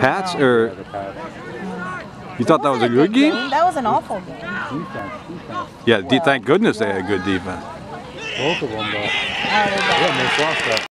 Pats No. or you thought that was a good, good game? That was an awful game. Defense, defense. Yeah, Well, thank goodness they had good defense. Both of them, but yeah, they lost that